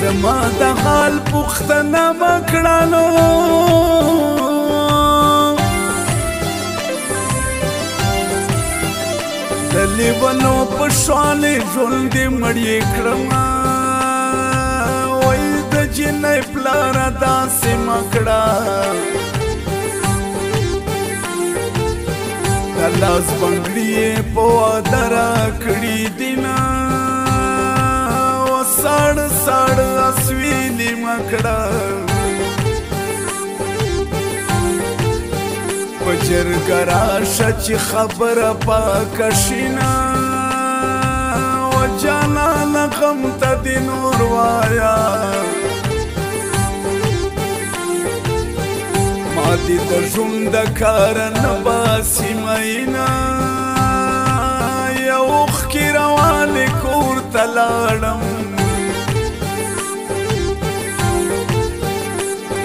زما د حال پوښتنه مکړلو دلی ونو پښوان ژوند دې مړې کړم وای د جنې پلار داسې مکړه الله زبنګړي په درا کړی دینا ساړه ساړه اسوي نیمه کړه په جرګه راشه چې خبره پاکه شینه و جانانه غم ته دې نور وایه ما دې د ژوند د کاره نه باسي مینه یو اوښکې روانې کور ته لاړم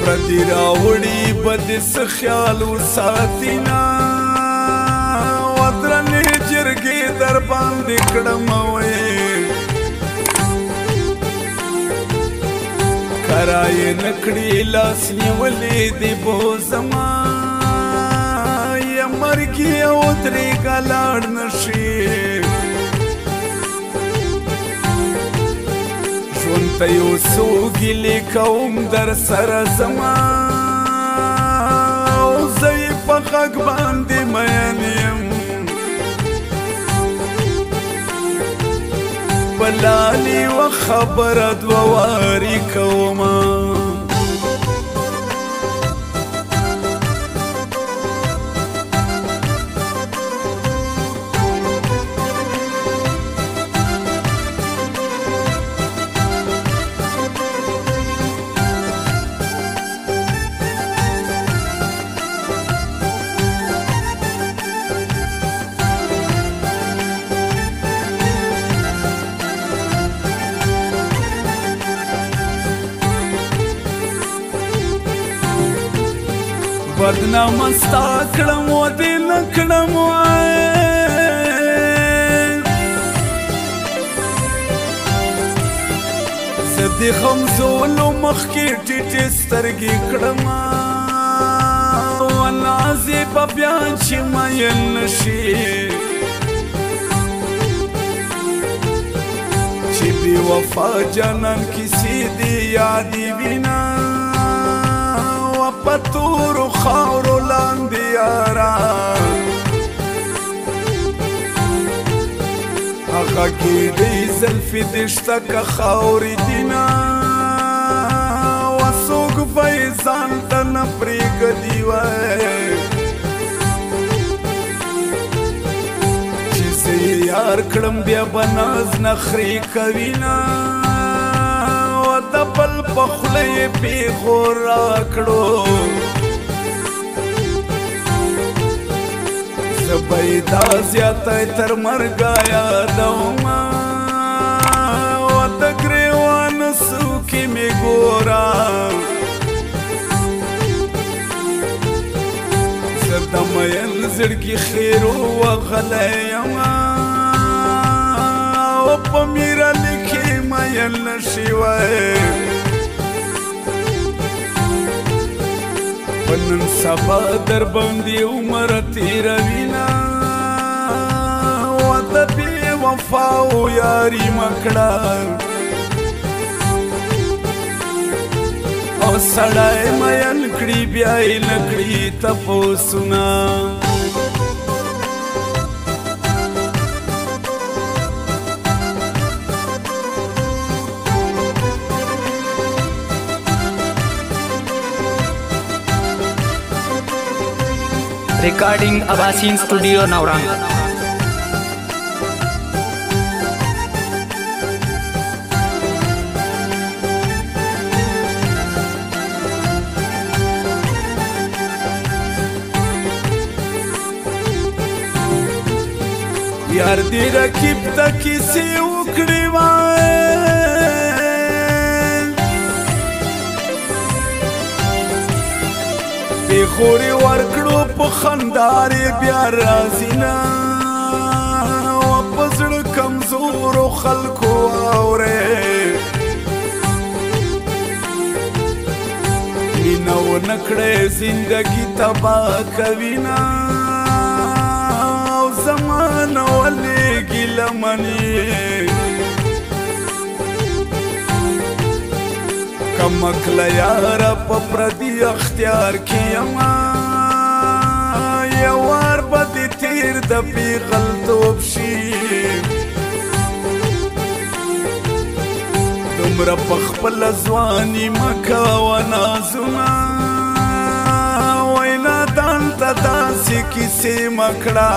پردی راوړي بد څه خیال وساتینا ودرنې جرګې در باندې کړم وې کرای نکړې لاس نیولې دی بو زما یمرګي او درې ګلاړ نشي د یو سوګي لیکوم در سره زما او زه په غږ باندې مین یم بلالي وخبره دوه واري کومه بدنام ستا کړم و دې لکړم سدي خمسولو مخ کې ټټ سترګې کړم ولازي په بیا چې مې نشي چې بي وفا جنان کې سي دي یادې وینا وپتو خاکی دی زلفی دشتا که خاوری دینا وسوک فیزان تا نپریگ دیوائی چیسی یار کڑم بیا بناز نخری کوینا و دبل پخلی پی غورا کڑو زبیدا زیاته تر مرګا یادوما و تقریوان سو کې می ګورا زدم یل زړګي خیر او غلیما او په میرا لیکي ما یل شوای پنن سبا در باندې عمر تیر وینا وته بي وفا او یاري مکړه او سړای مېن کړی بیا یې لکړی تپوسونه रिकॉर्डिंग अबासीन स्टूडियो नवरंग यार दी रखी तक किसी उखड़ी چې خوري ورکړو په خندارې بیا راځي نه واپس له کمزورو خلکو اورې مینه و نکړې زندگی تبا کوي نه او زمانه ولې ګیله منې کمک لیار په پردی اختیار کیم یوار به تیر د پی غلطوب شي دومره په خپل ځواني مکا و نازونه وینا دان ته داسې کیسې مکړه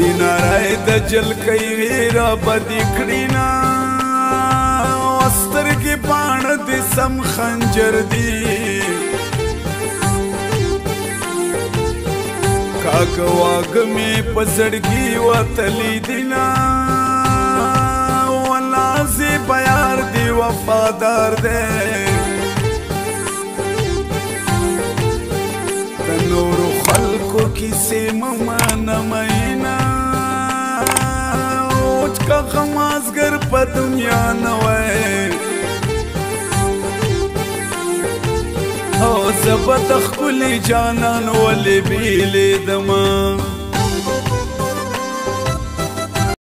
نړۍ د جلکې ویرا بدی کړی نا واستر کې پان دې سم خنجر دی کاک واګ می پسړګي وتلې دینا ولازه پیار دی وفادار دی نور خلقو کې سیمه دنیا نه وای او زبد خپل جانان ولې بیلې دمه